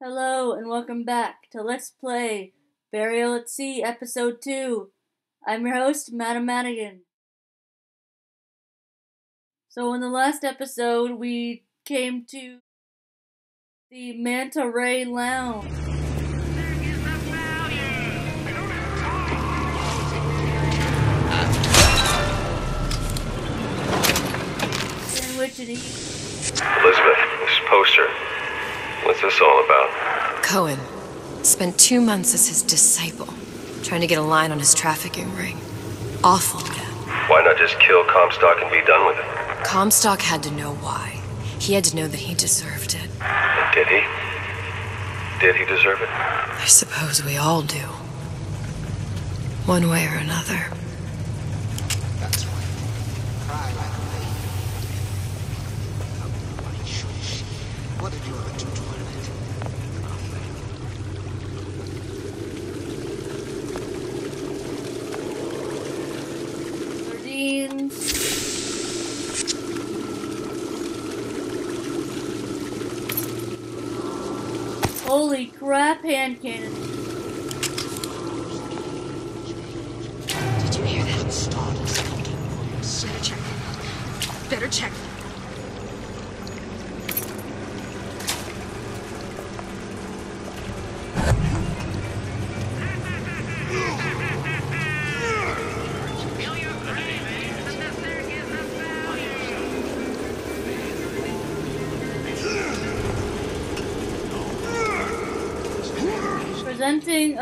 Hello and welcome back to Let's Play Burial at Sea Episode 2. I'm your host, Madam Madigan. So, in the last episode, we came to the Manta Ray Lounge. Elizabeth, this poster. What's this all about? Cohen spent two months as his disciple, trying to get a line on his trafficking ring. Awful. Why not just kill Comstock and be done with it? Comstock had to know why. He had to know that he deserved it. And did he? Did he deserve it? I suppose we all do. One way or another. That's right. Cry like a baby. Why should she? What did you ever do to her? Sardines. Holy crap, hand cannon. Did you hear that? Better check. Better check.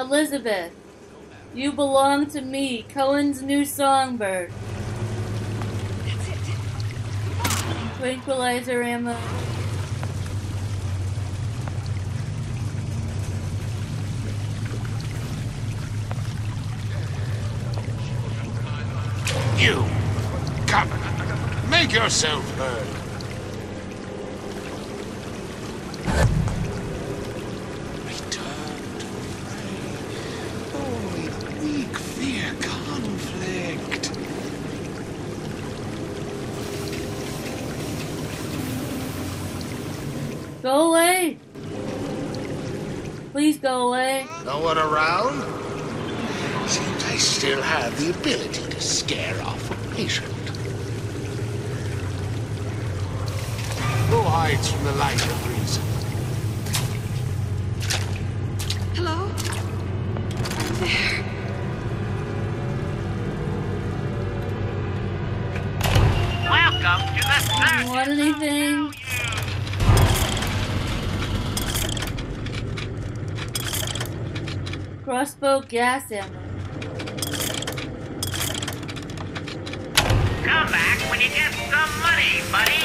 Elizabeth. You belong to me, Cohen's new songbird. Tranquilizer ammo. You! Come! Make yourself heard! Return to fray. Only the weak fear conflict. Go away! Please go away. No one around? Seems I still have the ability to scare off a patient. Who hides from the light of Crossbow gas ammo. Come back when you get some money, buddy.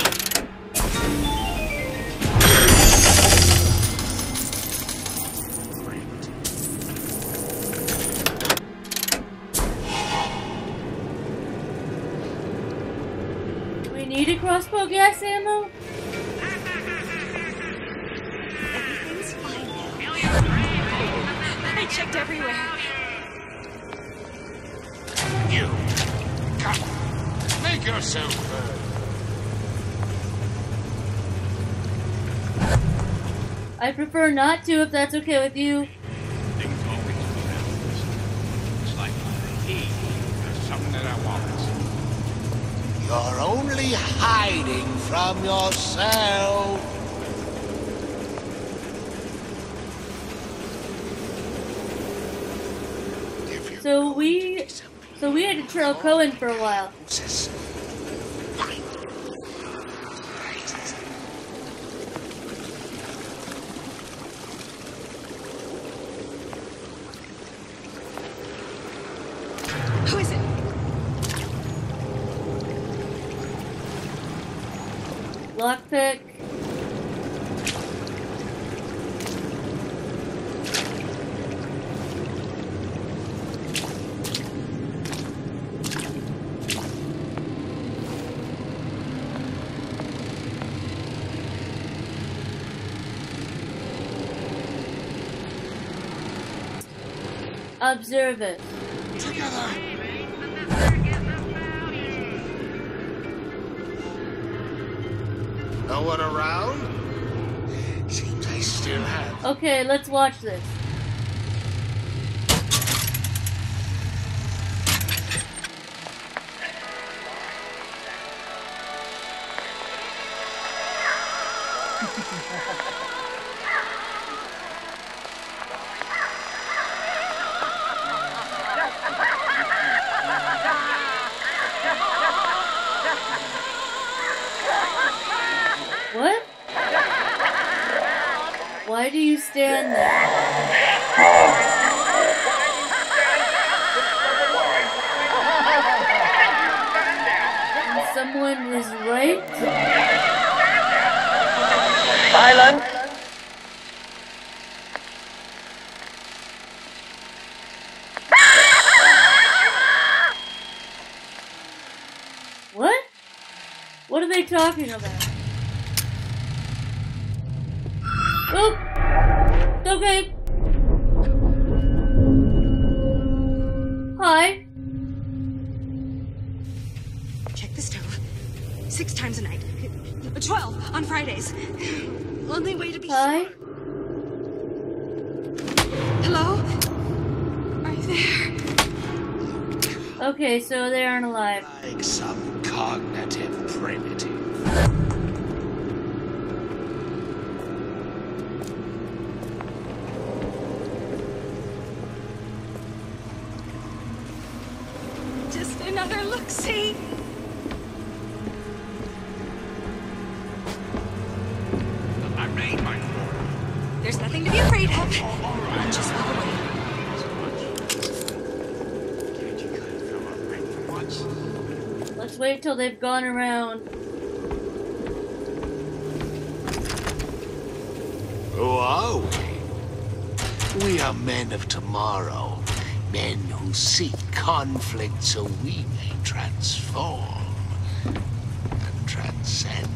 We need a crossbow gas ammo? I prefer not to if that's okay with you. Things always will happen. It's like he has something that I want. You're only hiding from yourself. So we so we had to trail Cohen for a while. Lockpick. Observe it. No one around? Seems I still have. Okay, let's watch this. Do there? And someone is right? Silence. What? What are they talking about? Okay. Hi. Check the stove. Six times a night. Twelve on Fridays. Only way to be Hi. Hello? Are you there? Okay, so they aren't alive. Like some cognitive primitive. Just another look see. I made my point. There's nothing to be afraid of. Just walk away. Can't you cut it from a right for once? Let's wait till they've gone around. Who are we? We are men of tomorrow. Men who seek conflict so we may transform and transcend.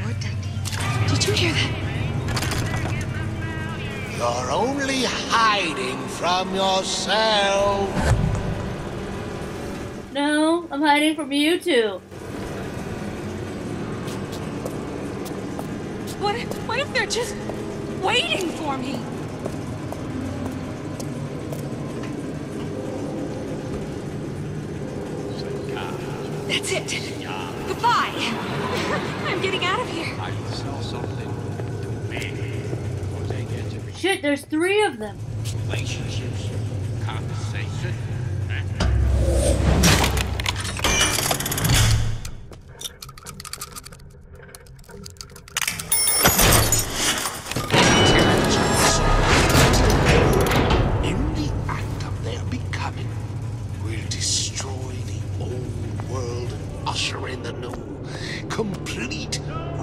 Fort Dundee. Did you hear that? You're only hiding from yourself. No, I'm hiding from you two. What if, what if they're just waiting for me? That's it. Goodbye. I'm getting out of here. I will sell something to me. Or they get to Shit, there's three of them. relationships,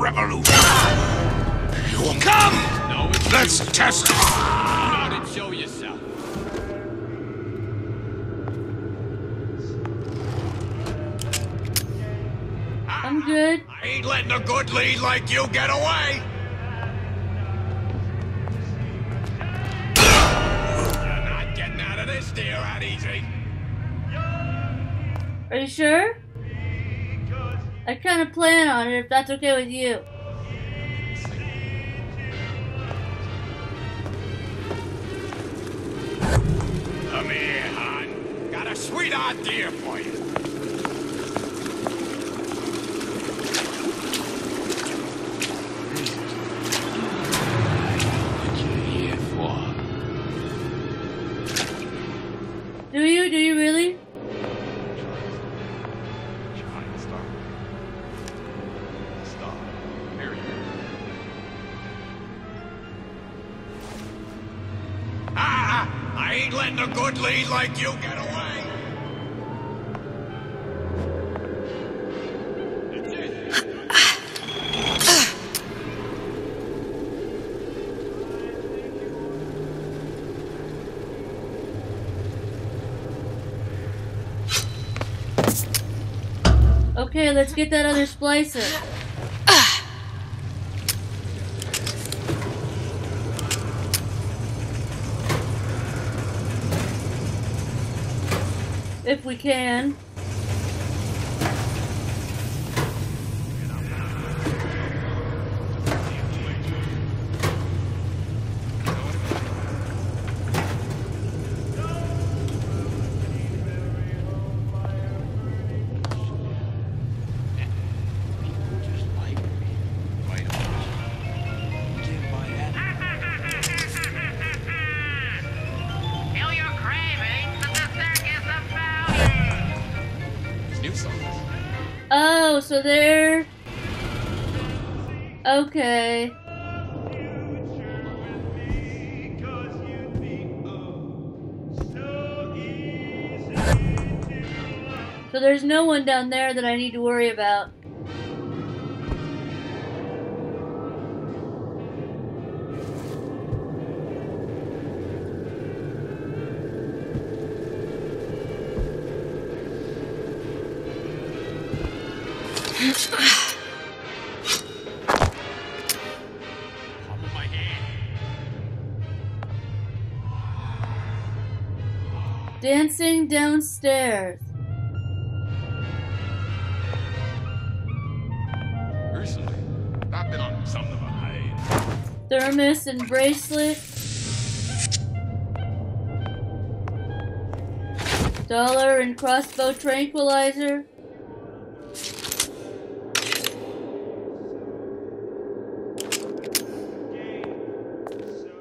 revolution. You come! No, Let's test it! Come and show yourself. I'm good. I ain't letting a good lead like you get away. You're not getting out of this deal that easy. Are you sure? I kind of plan on it if that's okay with you. Come here, hon. Got a sweet idea for you. Letting a good lead like you get away. Okay, let's get that other splicer. If we can. So. Okay. So there's no one down there that I need to worry about. Dancing downstairs. Recently, I've been on something of a. Thermos and bracelet. Dollar and crossbow tranquilizer.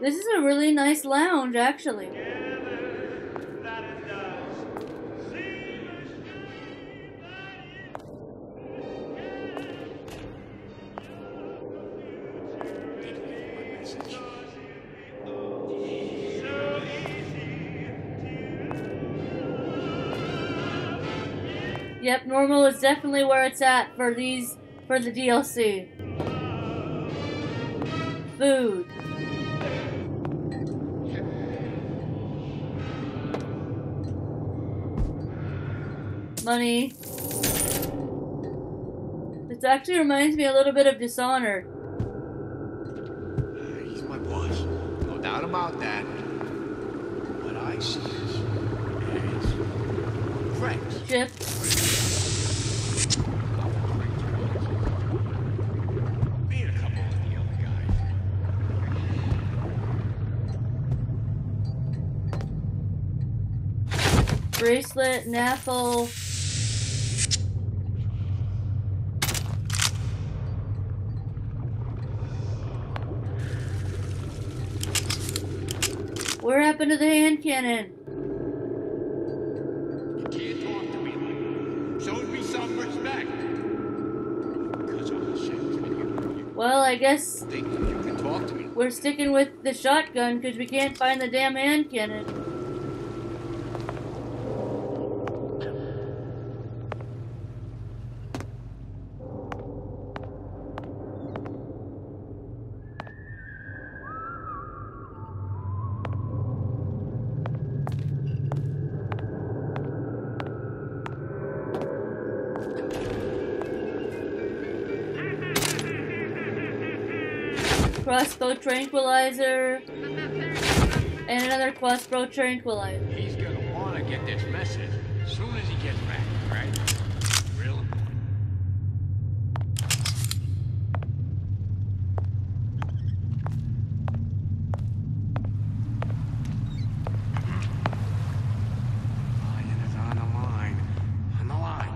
This is a really nice lounge, actually. Normal is definitely where it's at for these for the DLC. Food. Money. This actually reminds me a little bit of Dishonored. He's my boss. No doubt about that. What I see is, is friends. Bracelet, Naffle. Where happened to the hand cannon? You can't talk to me like that. Shows me some respect. Because I'm a salesman, you, you Well, I guess you can talk to me. we're sticking with the shotgun because we can't find the damn hand cannon. Crossbow tranquilizer. And another crossbow tranquilizer. He's gonna want to get this message as soon as he gets back, right? Real important. Lion is on the line. On the line.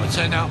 What's that now?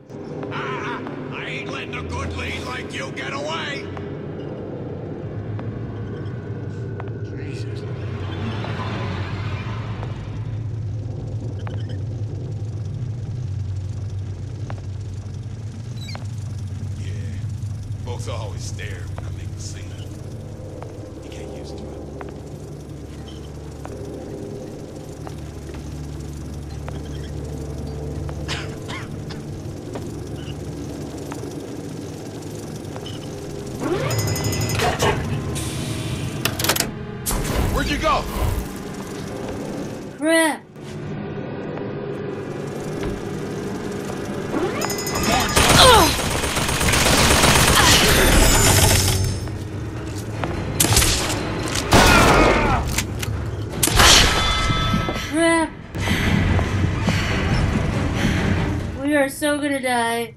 but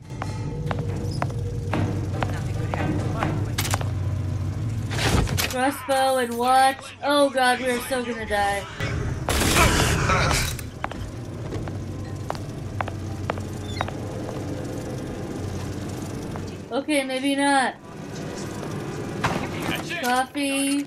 Crossbow and watch. Oh god, we are so gonna die. Okay, maybe not. Coffee.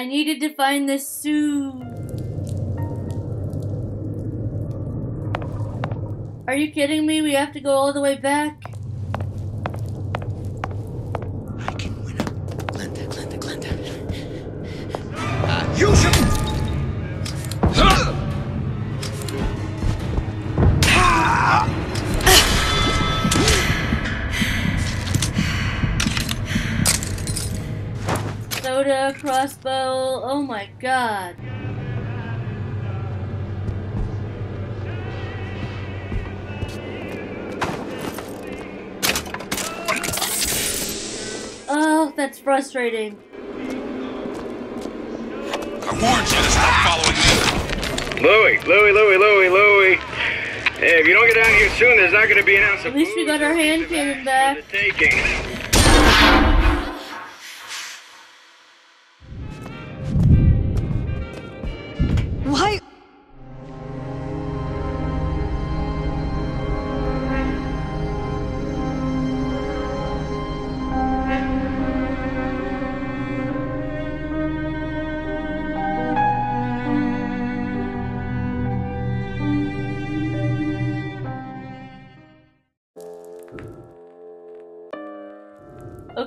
I needed to find the Sue. Are you kidding me? We have to go all the way back? Oh my god. Oh, that's frustrating. I warned you to stop following me. Louie, Louie, Louie, Louie, Louie. Hey, if you don't get down here soon, there's not going to be an ounce of At least we got our hand piece of cannon back. taking.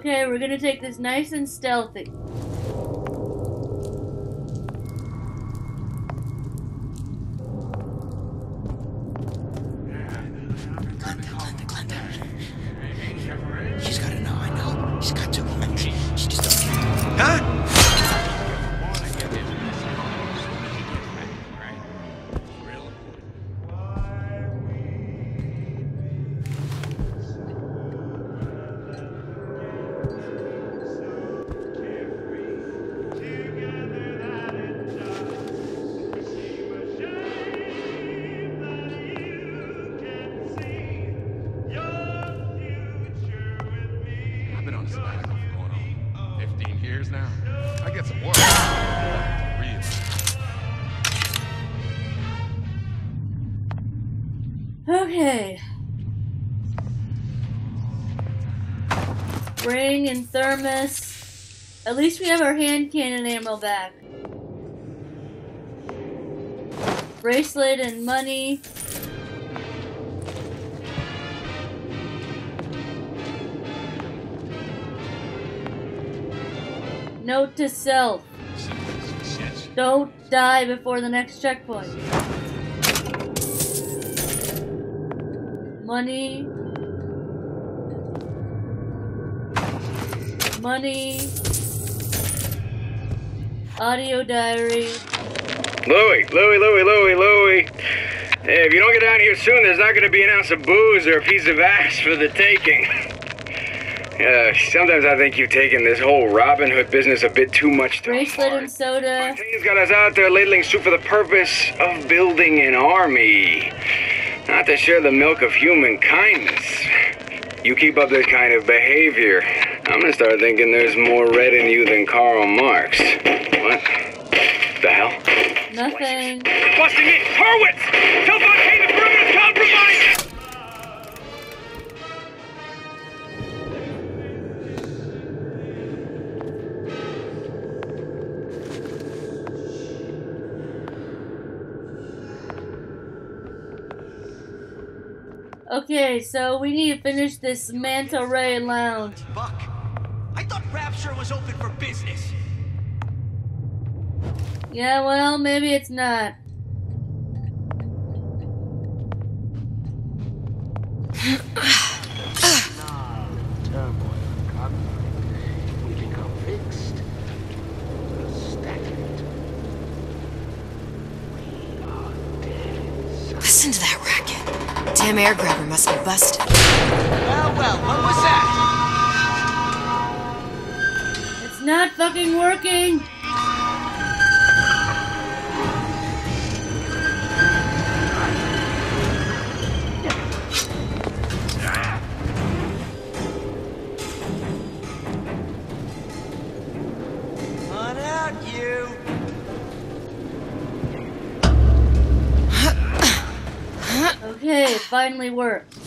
Okay, we're gonna take this nice and stealthy. And thermos. At least we have our hand cannon ammo back. Bracelet and money. Note to self. Don't die before the next checkpoint. Money. Money. Audio diary. Louie, Louie, Louie, Louie, Louie. Hey, if you don't get down here soon, there's not going to be an ounce of booze or a piece of ass for the taking. Yeah, uh, sometimes I think you've taken this whole Robin Hood business a bit too much to Bracelet heart. and soda. He's got us out there ladling soup for the purpose of building an army, not to share the milk of human kindness. You keep up this kind of behavior, I'm gonna start thinking there's more red in you than Karl Marx. What? The hell? Nothing. Busting in! Hurwitz! Tell Fontaine the perimeter's compromised! Okay, so we need to finish this Manta Ray Lounge. Buck, I thought Rapture was open for business. Yeah, well, maybe it's not. turmoil and conflict will become fixed. Stagnant. We are dead. Listen to that racket. Damn air grabber must be busted. Well, well, what was that? Not fucking working! On out, you. Okay, it finally worked.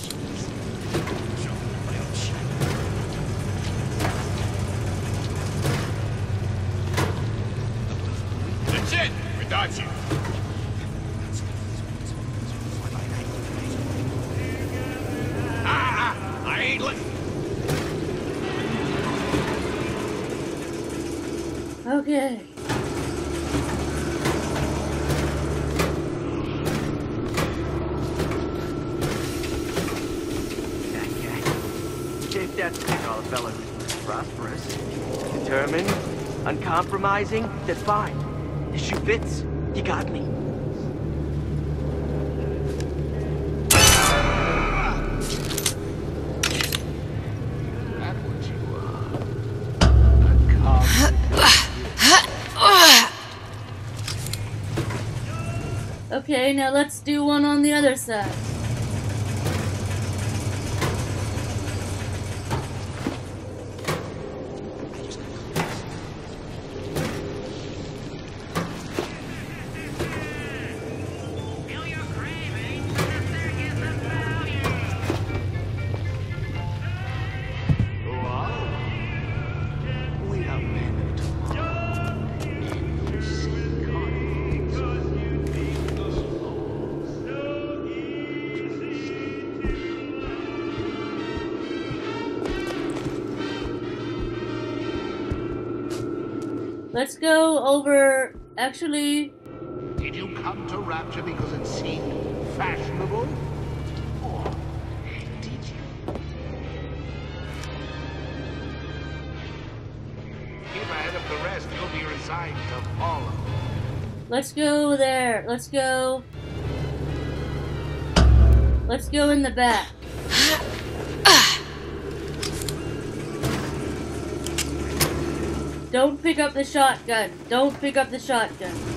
Uncompromising, then fine. The shoe fits. You got me. Okay, now let's do one on the other side. Actually, Did you come to Rapture because it seemed fashionable? Or did you? Keep ahead of the rest. You'll be resigned to follow. let's go there. Let's go. Let's go in the back. Don't pick up the shotgun. Don't pick up the shotgun.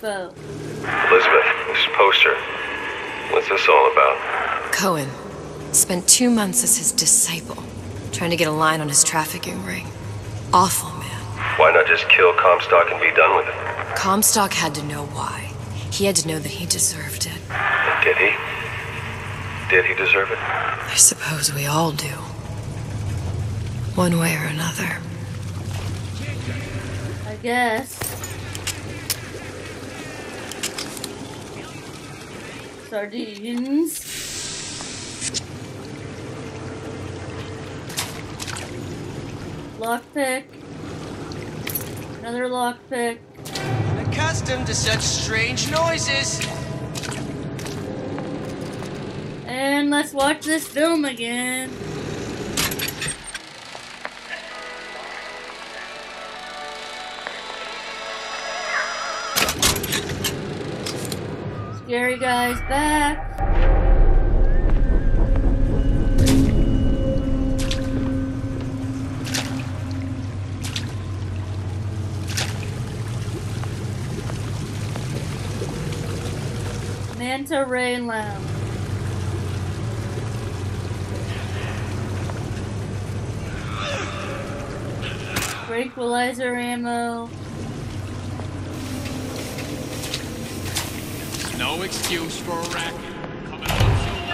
Dollar and. Elizabeth, this poster. What's this all about? Cohen spent two months as his disciple, trying to get a line on his trafficking ring. Awful man. Why not just kill Comstock and be done with it? Comstock had to know why. He had to know that he deserved it. Did he? Did he deserve it? I suppose we all do. One way or another. I guess. Sardines. Lockpick. Another lockpick. Accustomed to such strange noises. And let's watch this film again. Scary guy's back. Manta Ray Lounge. Tranquilizer ammo. No excuse for a racket.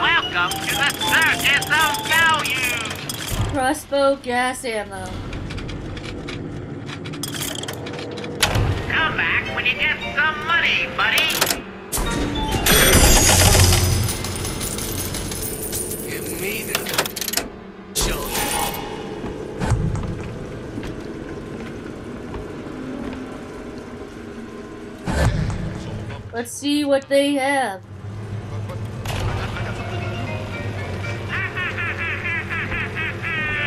Welcome to the circus of value. Crossbow gas ammo. Come back when you get some money, buddy. Give me the Let's see what they have.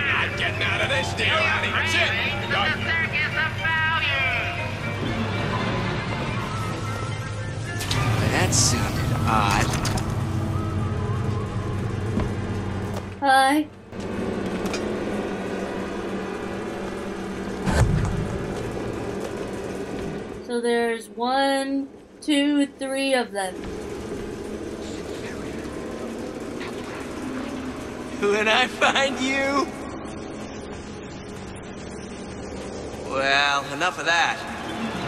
Not getting out of this deal, honey. That's it. Craving for the circus of. That sounded odd. Hi. So there's one, two, three of them. When I find you. Well, enough of that.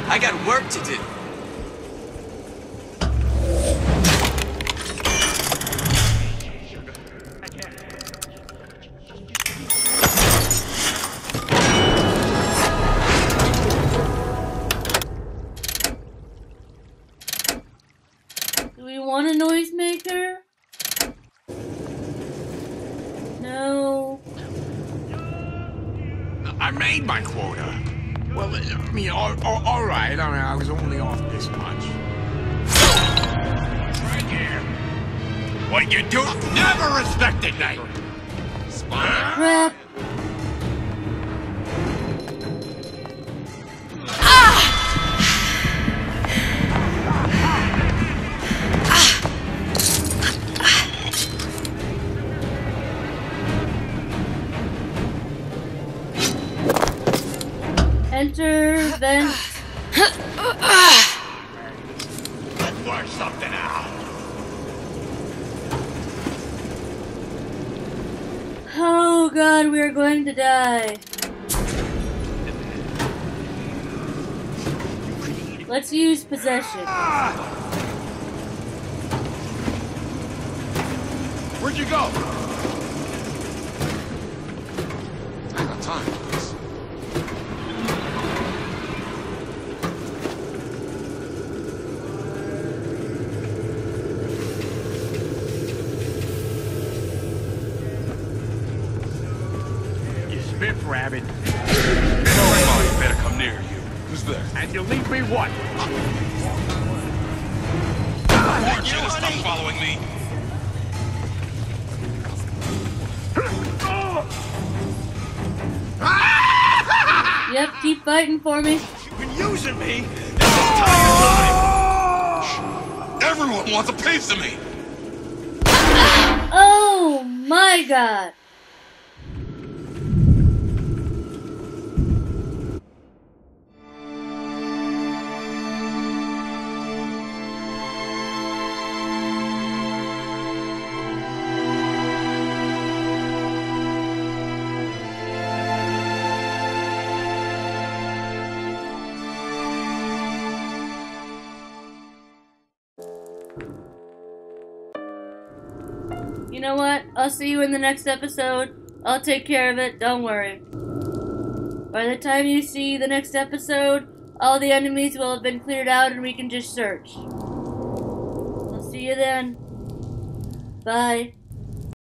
I got work to do. Made my quota. Well, I mean, all, all, all right. I mean, I was only off this much. Right here. What you do? Never respected me. Crap. Work something out. Oh god, we are going to die. Let's use possession. Where'd you go? I got time Yep, keep fighting for me. You've been using me this entire time! Everyone wants a piece of me. Oh my god. I'll see you in the next episode. I'll take care of it, don't worry. By the time you see the next episode, all the enemies will have been cleared out and we can just search. I'll see you then. Bye.